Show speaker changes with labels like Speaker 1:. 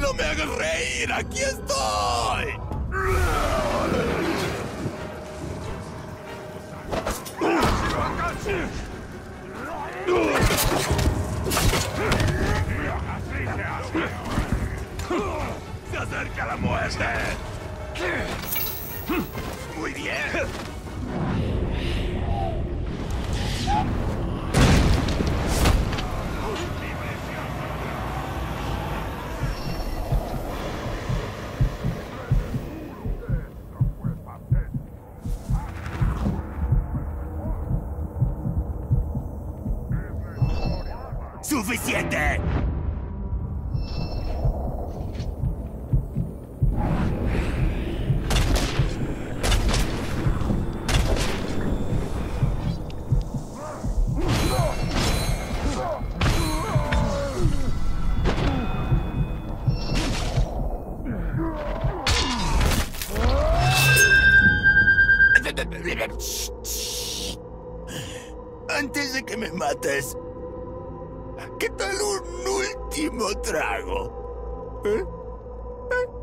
Speaker 1: ¡No me hagas reír! ¡Aquí estoy! ¡Se acerca la muerte! Muy bien. ¡Suficiente! Antes de que me mates, ¿Qué tal un último trago? ¿Eh? ¿Eh?